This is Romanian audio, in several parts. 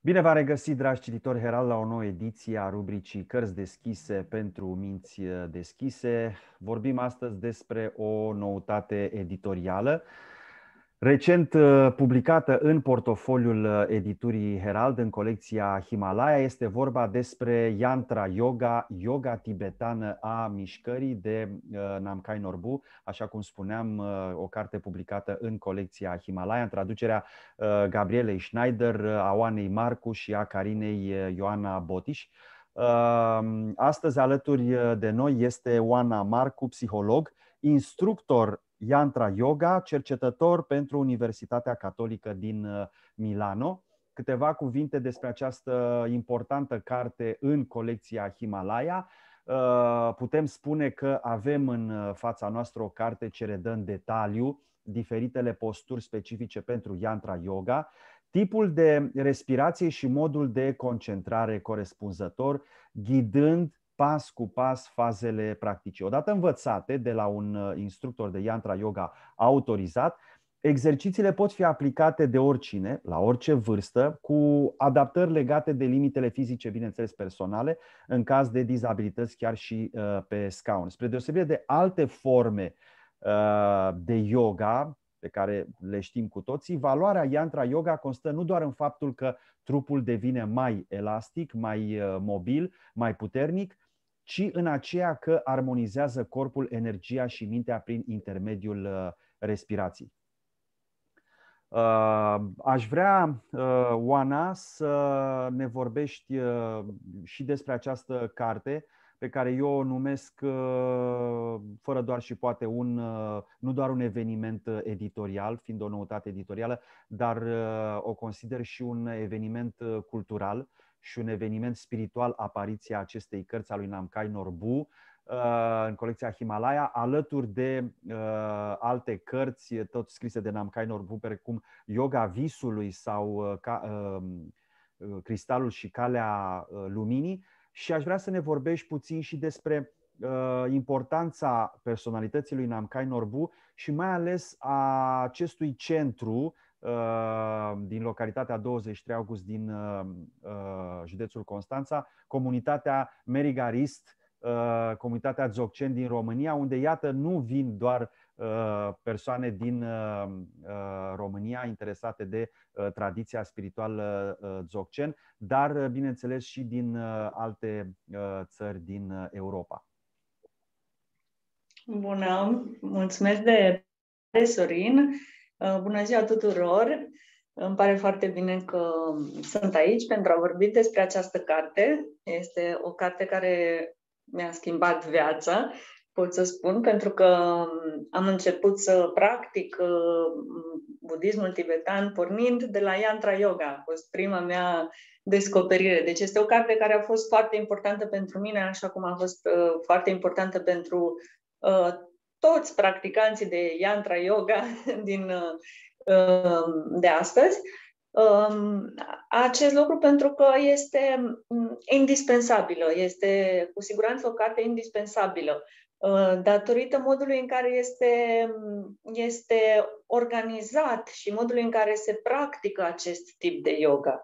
Bine v-am regăsit, dragi cititori Herald, la o nouă ediție a rubricii Cărți deschise pentru minți deschise. Vorbim astăzi despre o noutate editorială Recent uh, publicată în portofoliul uh, editurii Herald în colecția Himalaya este vorba despre Yantra Yoga, yoga tibetană a mișcării de uh, Namkai Norbu, așa cum spuneam, o carte publicată în colecția Himalaya, în traducerea Gabrielei Schneider, a Oanei Marcu și a Carinei Ioana Botiș. Astăzi alături de noi este Oana Marcu, psiholog, instructor Yantra Yoga, cercetător pentru Universitatea Catolică din uh, Milano. Câteva cuvinte despre această importantă carte în colecția Himalaya. Uh, putem spune că avem în uh, fața noastră o carte ce redă în detaliu diferitele posturi specifice pentru Yantra Yoga, tipul de respirație și modul de concentrare corespunzător, ghidând pas cu pas fazele practice. Odată învățate de la un uh, instructor de yantra yoga autorizat, exercițiile pot fi aplicate de oricine, la orice vârstă, cu adaptări legate de limitele fizice, bineînțeles personale, în caz de dizabilități chiar și uh, pe scaun. Spre deosebire de alte forme uh, de yoga, pe care le știm cu toții, valoarea yantra yoga constă nu doar în faptul că trupul devine mai elastic, mai mobil, mai puternic, ci în aceea că armonizează corpul, energia și mintea prin intermediul uh, respirației. Uh, aș vrea, uh, Oana, să ne vorbești și despre această carte pe care eu o numesc, fără doar și poate, un, nu doar un eveniment editorial, fiind o noutate editorială, dar o consider și un eveniment cultural și un eveniment spiritual apariția acestei cărți a lui Namkai Norbu uh, în colecția Himalaya, alături de uh, alte cărți, tot scrise de Namkai Norbu, precum Yoga Visului sau uh, ca, uh, uh, Cristalul și Calea uh, Luminii. Și aș vrea să ne vorbești puțin și despre uh, importanța personalității lui Namkai Norbu și mai ales a acestui centru Uh, din localitatea 23 august din uh, uh, județul Constanța, comunitatea Merigarist, comunitatea Zoccen din România, unde, iată, nu vin doar persoane din România interesate de tradiția spirituală Zoccen, dar, bineînțeles, și din alte țări din Europa. Bună! Mulțumesc de Sorin! Uh, bună ziua tuturor! Îmi pare foarte bine că sunt aici pentru a vorbi despre această carte. Este o carte care mi-a schimbat viața, pot să spun, pentru că am început să practic uh, budismul tibetan pornind de la Yantra Yoga. A fost prima mea descoperire. Deci este o carte care a fost foarte importantă pentru mine, așa cum a fost uh, foarte importantă pentru toți practicanții de yantra yoga din, um, de astăzi um, acest lucru pentru că este um, indispensabilă, este cu siguranță o carte indispensabilă uh, datorită modului în care este, este organizat și modului în care se practică acest tip de yoga.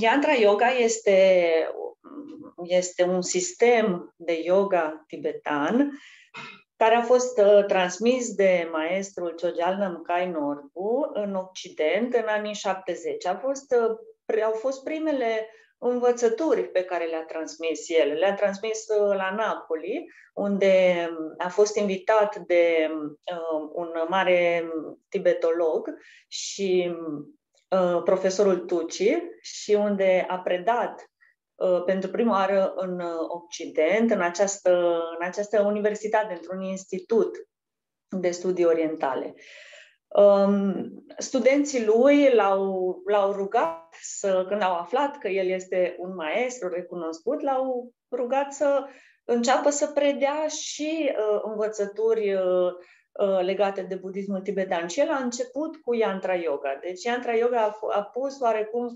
Yantra Yoga este, este un sistem de yoga tibetan care a fost uh, transmis de maestrul Chogyal Namkai Norbu în Occident în anii 70. A fost, uh, au fost primele învățături pe care le-a transmis el. Le-a transmis uh, la Napoli, unde um, a fost invitat de uh, un mare tibetolog și uh, profesorul Tuci și unde a predat Uh, pentru prima oară în uh, Occident, în această, în această universitate, într-un institut de studii orientale. Um, studenții lui l-au, l-au rugat să, când au aflat că el este un maestru recunoscut, l-au rugat să înceapă să predea și uh, învățături uh, uh, legate de budismul tibetan. Și el a început cu Yantra Yoga. Deci Yantra Yoga a, a pus oarecum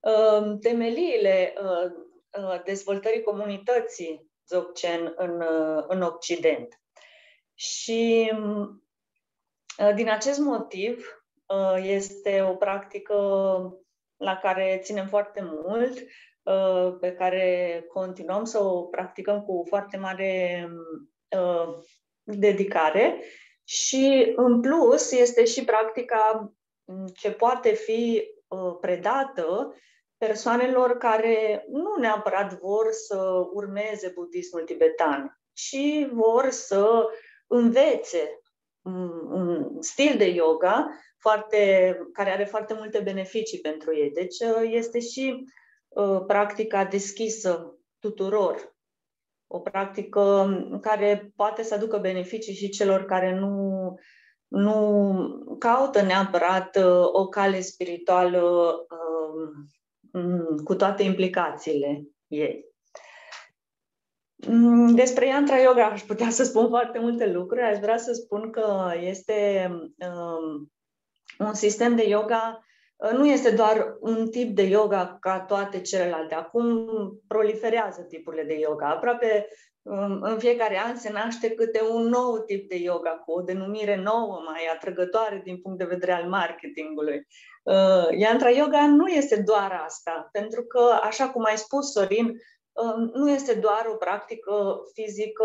uh, temeliile uh, Uh, dezvoltării comunității Dzogchen în, uh, în Occident. Și uh, din acest motiv este o practică la care ținem foarte mult, uh, pe care continuăm să o practicăm cu foarte mare uh, dedicare și, în plus, este și practica ce poate fi predată persoanelor care nu neapărat vor să urmeze budismul tibetan, ci vor să învețe un stil de yoga foarte, care are foarte multe beneficii pentru ei. Deci uh, este și uh, practica deschisă tuturor. O practică care poate să aducă beneficii și celor care nu, nu caută neapărat uh, o cale spirituală uh, cu toate implicațiile ei. Mm, despre Yantra Yoga aș putea să spun foarte multe lucruri. Aș vrea să spun că este um, un sistem de yoga, uh, nu este doar un tip de yoga ca toate celelalte. Acum proliferează tipurile de yoga. Aproape um, în fiecare an se naște câte un nou tip de yoga cu o denumire nouă, mai atrăgătoare din punct de vedere al marketingului. Uh, Yantra Yoga nu este doar asta, pentru că, așa cum ai spus, Sorin, nu este doar o practică fizică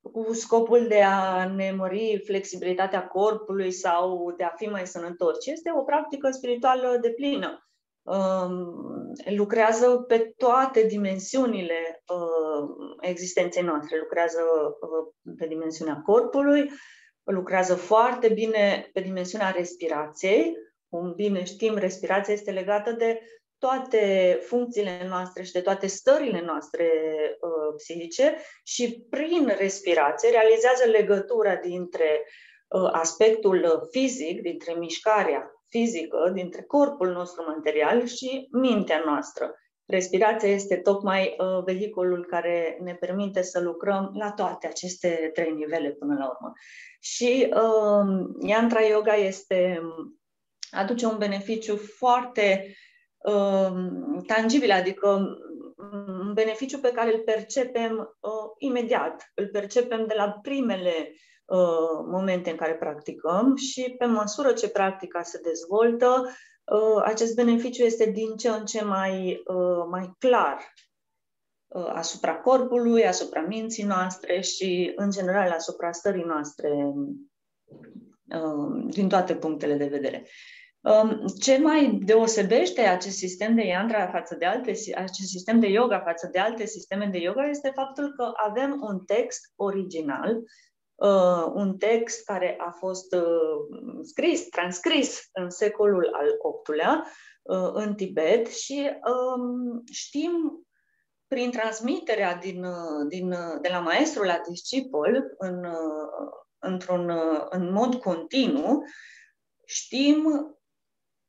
cu scopul de a ne mări flexibilitatea corpului sau de a fi mai sănătos, ci este o practică spirituală de plină. Lucrează pe toate dimensiunile uh, existenței noastre. Lucrează uh, pe dimensiunea corpului, lucrează foarte bine pe dimensiunea respirației. Cum bine știm, respirația este legată de toate funcțiile noastre și de toate stările noastre uh, psihice și prin respirație realizează legătura dintre uh, aspectul fizic, dintre mișcarea fizică, dintre corpul nostru material și mintea noastră. Respirația este tocmai uh, vehiculul care ne permite să lucrăm la toate aceste trei nivele până la urmă. Și uh, Yantra Yoga este, aduce un beneficiu foarte Um, tangibil, adică un beneficiu pe care îl percepem uh, imediat, îl percepem de la primele uh, momente în care practicăm și pe măsură ce practica se dezvoltă, uh, acest beneficiu este din ce în ce mai, uh, mai clar uh, asupra corpului, asupra minții noastre și, în general, asupra stării noastre. uh, din toate punctele de vedere. Um, ce mai deosebește acest sistem de yantra față de alte, acest sistem de yoga față de alte sisteme de yoga este faptul că avem un text original, uh, un text care a fost uh, scris, transcris în secolul al VIII-lea uh, în Tibet și um, știm prin transmiterea din, din, de la maestru la discipol în, într-un în mod continuu, știm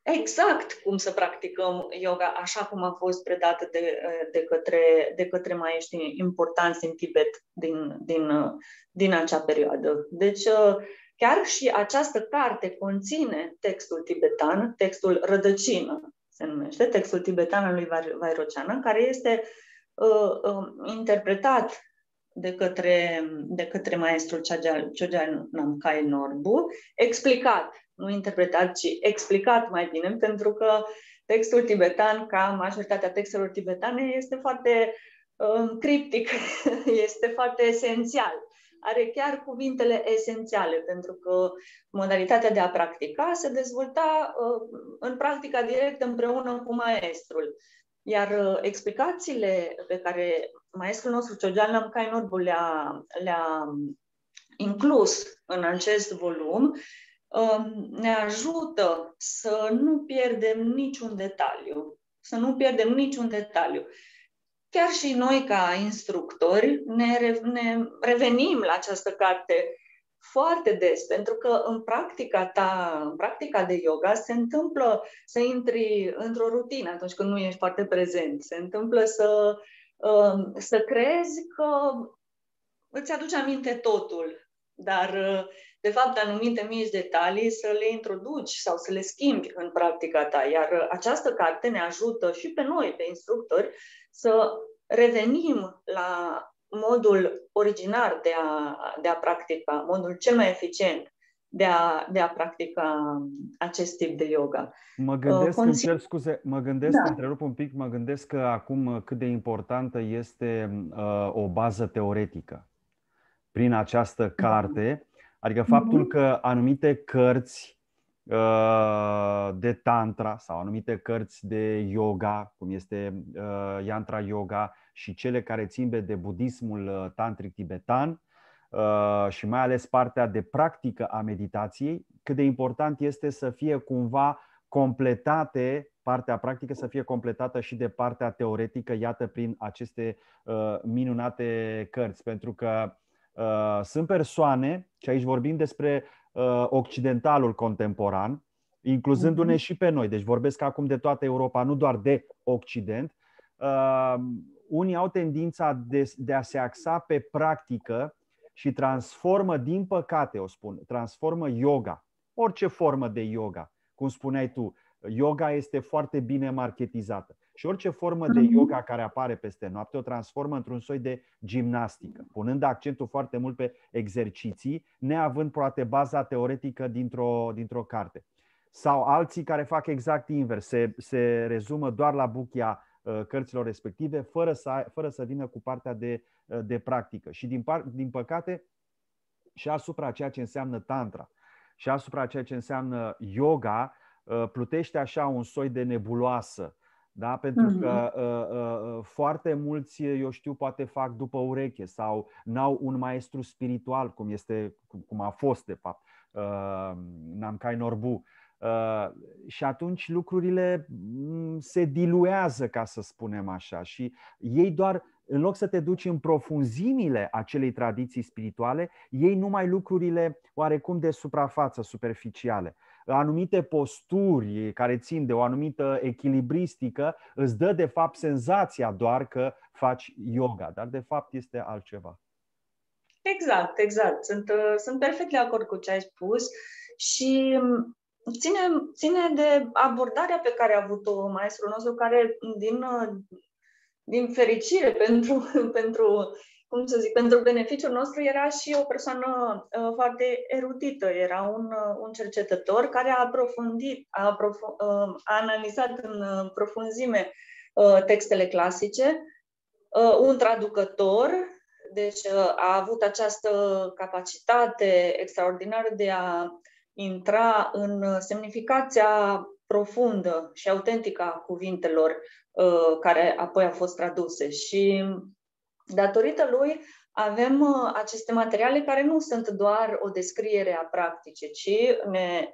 exact cum să practicăm yoga așa cum a fost predată de, de, către, de către maestri importanți din Tibet din, din, din acea perioadă. Deci, chiar și această carte conține textul tibetan, textul rădăcină, se numește, textul tibetan al lui Vairocana, care este uh, uh, interpretat de către, de către maestrul Chogyal Namkhai Norbu, explicat nu interpretat, ci explicat mai bine, pentru că textul tibetan, ca majoritatea textelor tibetane, este foarte uh, criptic, este foarte esențial. Are chiar cuvintele esențiale, pentru că modalitatea de a practica se dezvolta uh, în practica directă împreună cu maestrul. Iar uh, explicațiile pe care maestrul nostru, Ciogeal Namkai Norbu, le-a, le-a inclus în acest volum, Um, ne ajută să nu pierdem niciun detaliu, să nu pierdem niciun detaliu. Chiar și noi, ca instructori, ne, ne revenim la această carte foarte des, pentru că în practica ta, în practica de yoga, se întâmplă să intri într-o rutină atunci când nu ești foarte prezent. Se întâmplă să, um, să crezi că îți aduce aminte totul, dar de fapt, anumite mici detalii să le introduci sau să le schimbi în practica ta. Iar această carte ne ajută și pe noi, pe instructori, să revenim la modul originar de a, de a practica, modul cel mai eficient de a, de a practica acest tip de yoga. Mă gândesc, uh, Consi- îmi cer scuze, mă gândesc, da. întrerup un pic, mă gândesc că acum cât de importantă este uh, o bază teoretică prin această da. carte, adică faptul mm-hmm. că anumite cărți uh, de tantra sau anumite cărți de yoga, cum este uh, yantra yoga și cele care țin de budismul uh, tantric tibetan, Uh, și mai ales partea de practică a meditației, cât de important este să fie cumva completate, partea practică să fie completată și de partea teoretică, iată, prin aceste uh, minunate cărți. Pentru că uh, sunt persoane, și aici vorbim despre uh, occidentalul contemporan, incluzându-ne uh-huh. și pe noi, deci vorbesc acum de toată Europa, nu doar de Occident, uh, unii au tendința de, de a se axa pe practică și transformă, din păcate, o spun, transformă yoga, orice formă de yoga, cum spuneai tu, yoga este foarte bine marketizată. Și orice formă de mhm. yoga care apare peste noapte o transformă într-un soi de gimnastică, punând accentul foarte mult pe exerciții, neavând poate baza teoretică dintr-o, dintr-o carte. Sau alții care fac exact invers, se, se rezumă doar la buchia uh, cărților respective, fără să, fără să vină cu partea de de practică. Și din, par, din păcate, și asupra ceea ce înseamnă tantra și asupra ceea ce înseamnă yoga, uh, plutește așa un soi de nebuloasă. Da? Pentru mhm. că uh, uh, foarte mulți, eu știu, poate fac după ureche sau n-au un maestru spiritual, cum, este, cum a fost, de fapt, uh, Namkai Norbu. Uh, și atunci lucrurile mm, se diluează, ca să spunem așa, și ei doar în loc să te duci în profunzimile acelei tradiții spirituale, ei numai lucrurile oarecum de suprafață, superficiale. Anumite posturi care țin de o anumită echilibristică îți dă de fapt senzația doar că faci yoga, dar de fapt este altceva. Exact, exact. Sunt, uh, sunt perfect de acord cu ce ai spus și um, ține, ține de abordarea pe care a avut-o maestrul nostru, care din uh, din fericire pentru, pentru cum să zic, pentru beneficiul nostru era și o persoană uh, foarte erudită, era un, uh, un cercetător care a aprofundit, a, aprof, uh, a analizat în uh, profunzime uh, textele clasice, uh, un traducător, deci uh, a avut această capacitate extraordinară de a intra în semnificația profundă și autentică a cuvintelor uh, care apoi au fost traduse. Și datorită lui avem uh, aceste materiale care nu sunt doar o descriere a practice, ci ne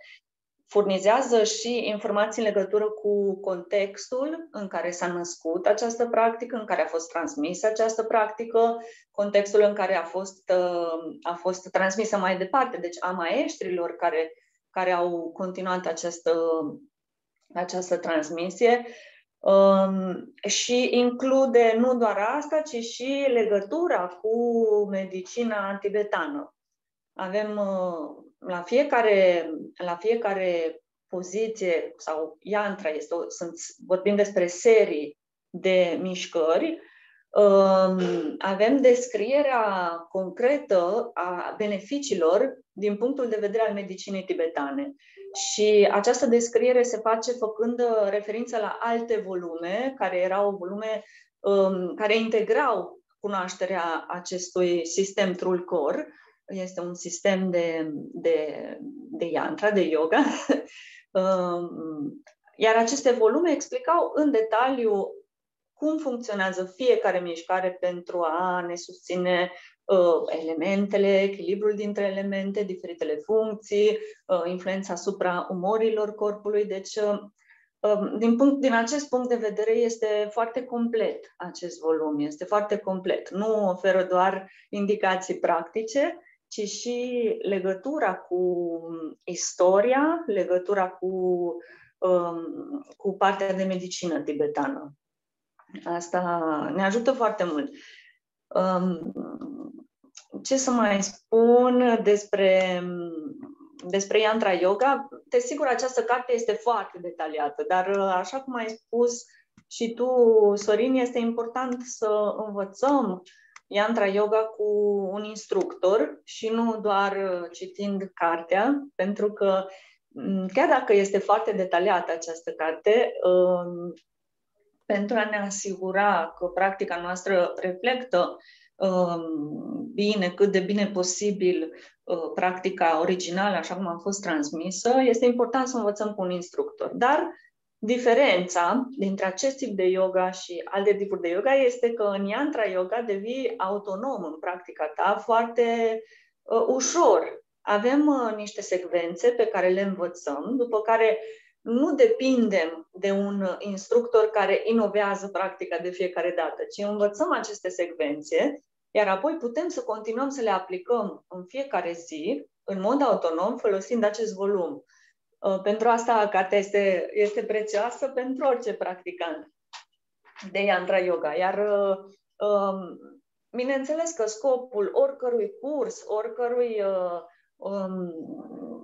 furnizează și informații în legătură cu contextul în care s-a născut această practică, în care a fost transmisă această practică, contextul în care a fost, uh, a fost transmisă mai departe, deci a maestrilor care, care au continuat această această transmisie um, și include nu doar asta, ci și legătura cu medicina tibetană. Avem uh, la fiecare, la fiecare poziție sau yantra, este o, sunt, vorbim despre serii de mișcări, um, avem descrierea concretă a beneficiilor din punctul de vedere al medicinei tibetane. Și această descriere se face făcând uh, referință la alte volume, care erau volume um, care integrau cunoașterea acestui sistem Trulcor. Este un sistem de, de, de yantra, de yoga. um, iar aceste volume explicau în detaliu cum funcționează fiecare mișcare pentru a ne susține uh, elementele, echilibrul dintre elemente, diferitele funcții, uh, influența asupra umorilor corpului. Deci, uh, um, din, punct, din acest punct de vedere, este foarte complet acest volum, este foarte complet. Nu oferă doar indicații practice, ci și legătura cu istoria, legătura cu, um, cu partea de medicină tibetană. Asta ne ajută foarte mult. Um, ce să mai spun despre, despre Yantra Yoga? Te sigur, această carte este foarte detaliată, dar așa cum ai spus și tu, Sorin, este important să învățăm Yantra Yoga cu un instructor și nu doar citind cartea, pentru că mm, chiar dacă este foarte detaliată această carte, um, pentru a ne asigura că practica noastră reflectă um, bine, cât de bine posibil uh, practica originală, așa cum a fost transmisă, este important să învățăm cu un instructor. Dar diferența dintre acest tip de yoga și alte tipuri de yoga este că în yantra yoga devii autonom în practica ta foarte uh, ușor. Avem uh, niște secvențe pe care le învățăm, după care nu depindem de un instructor care inovează practica de fiecare dată, ci învățăm aceste secvențe, iar apoi putem să continuăm să le aplicăm în fiecare zi, în mod autonom, folosind acest volum. Uh, pentru asta cartea este, este prețioasă pentru orice practicant de Yantra Yoga. Iar uh, um, bineînțeles că scopul oricărui curs, oricărui uh, um,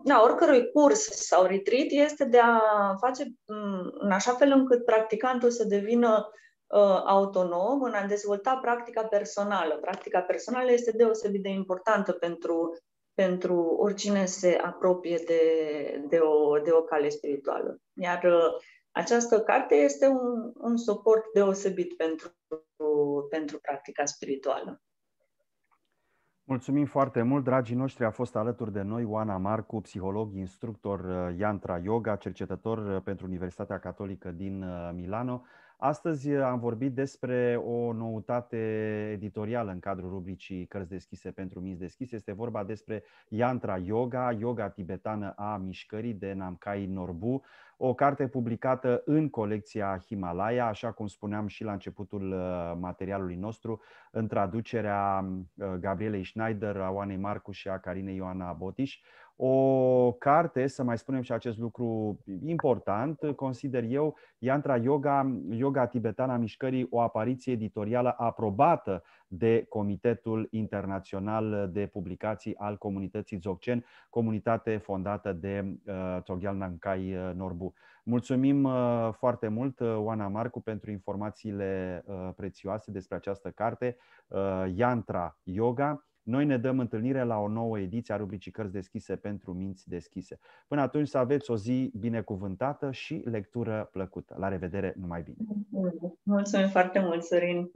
da, oricărui curs sau retreat este de a face um, în așa fel încât practicantul să devină uh, autonom în a dezvolta practica personală. Practica personală este deosebit de importantă pentru, pentru oricine se apropie de, de, o, de o cale spirituală. Iar uh, această carte este un, un suport deosebit pentru, pentru practica spirituală. Mulțumim foarte mult, dragii noștri. A fost alături de noi Oana Marcu, psiholog, instructor uh, Yantra Yoga, cercetător uh, pentru Universitatea Catolică din uh, Milano. Astăzi am vorbit despre o noutate editorială în cadrul rubricii Cărți deschise pentru minți deschise. Este vorba despre Yantra Yoga, yoga tibetană a mișcării de Namkai Norbu, o carte publicată în colecția Himalaya, așa cum spuneam și la începutul uh, materialului nostru, în traducerea uh, Gabrielei Schneider, a Oanei Marcu și a Carinei Ioana Botiș. O carte, să mai spunem și acest lucru important, consider eu, Yantra Yoga, Yoga Tibetană a Mișcării, o apariție editorială aprobată de Comitetul Internațional de Publicații al Comunității Dzogchen, comunitate fondată de uh, Tsogyal Nankai uh, Norbu. Mulțumim uh, foarte mult, uh, Oana Marcu, pentru informațiile uh, prețioase despre această carte, uh, Yantra Yoga. Noi ne dăm întâlnire la o nouă ediție a rubricii Cărți deschise pentru minți deschise. Până atunci să aveți o zi binecuvântată și lectură plăcută. La revedere, numai bine! Mulțumim foarte mult, Sorin!